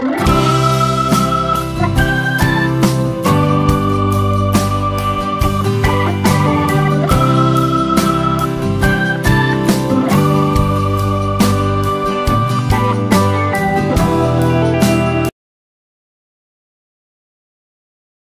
Bye.